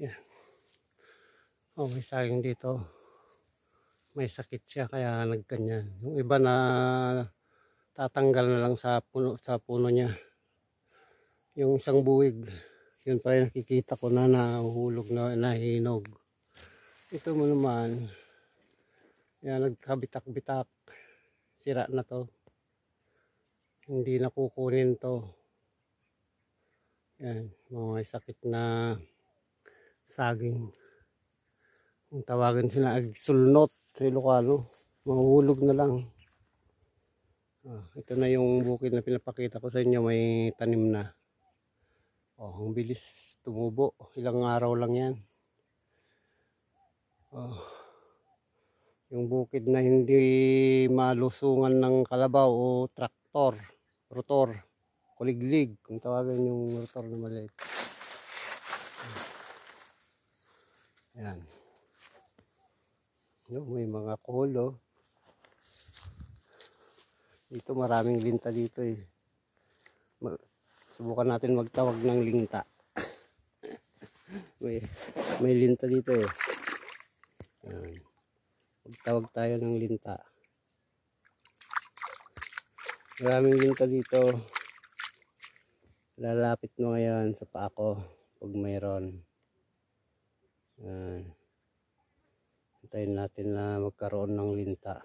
Yan. Oh, may saging dito. May sakit siya kaya nagganyan. Yung iba na tatanggal na lang sa puno sa puno niya. Yung isang buwig, yun pa rin nakikita ko na nahuhulog na nahinog. Ito mo naman, yan nagkabitak-bitak. Sira na to. Hindi na kukunin to. Yan, mga sakit na saging. Kung tawagan sila agsulnot sa Ilocano, mahuhulog na lang. Ah, ito na yung bukid na pinapakita ko sa inyo, may tanim na. Oh, ang bilis tumubo. Ilang araw lang yan. Oh, yung bukid na hindi malusungan ng kalabaw o traktor, rotor, kuliglig, kung tawagan yung rotor na maliit. Yung may mga kulo. Dito maraming linta dito eh. Subukan natin magtawag ng linta. may, may linta dito eh. Yan. Magtawag tayo ng linta. Maraming linta dito. Lalapit mo ngayon sa paa ko pag mayroon. Yan. Hintayin natin na magkaroon ng linta.